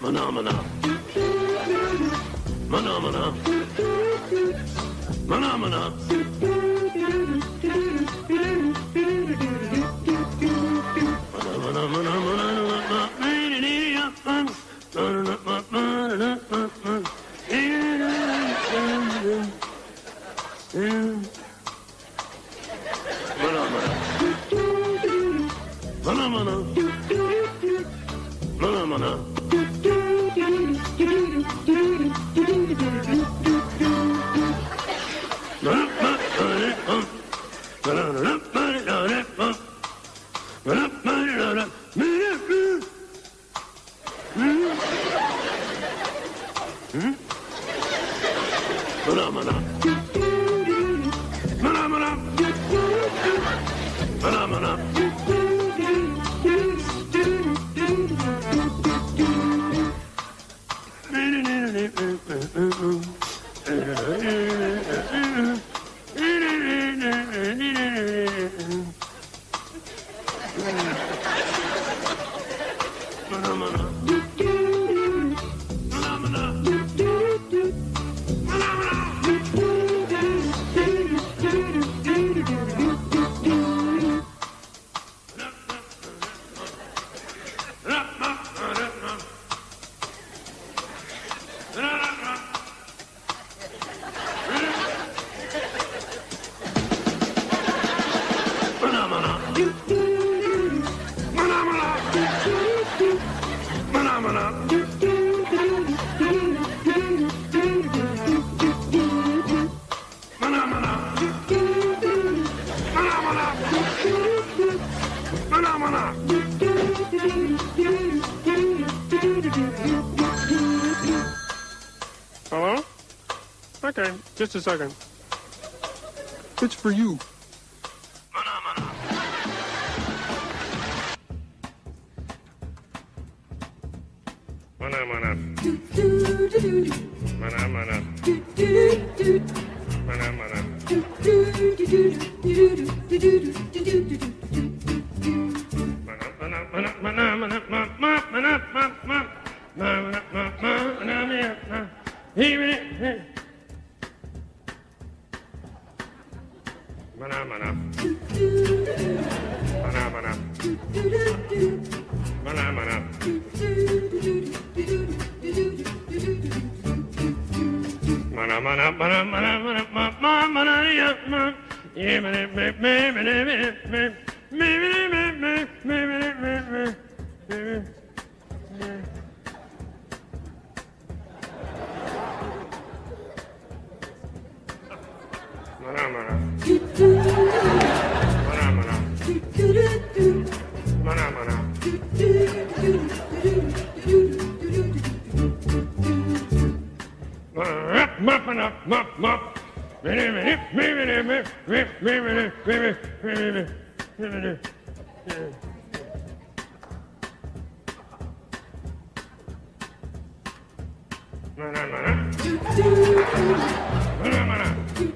Phenomena. Phenomena. Phenomena. Yeah. aman ha. Aman ha. phenomena. Mana mana. Hello? Okay, just a second. It's for you. Mana mana. Mana mana. Mana mana. Mana mana. Mana mana. Mana mana. Mana mana. Mana mana. Mana mana mana mana mana mana ya ma. Yeah, me me me me me me me me me me me me me me me. Mana Mana mana. Mana mana.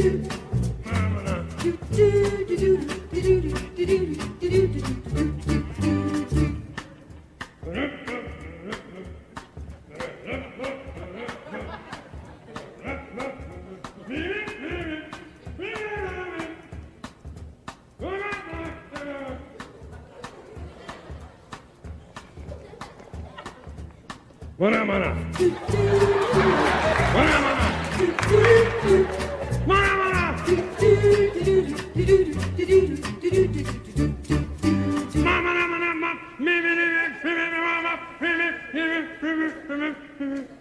mana ma. Me me me me me me me ma. Me me me me me me me me me.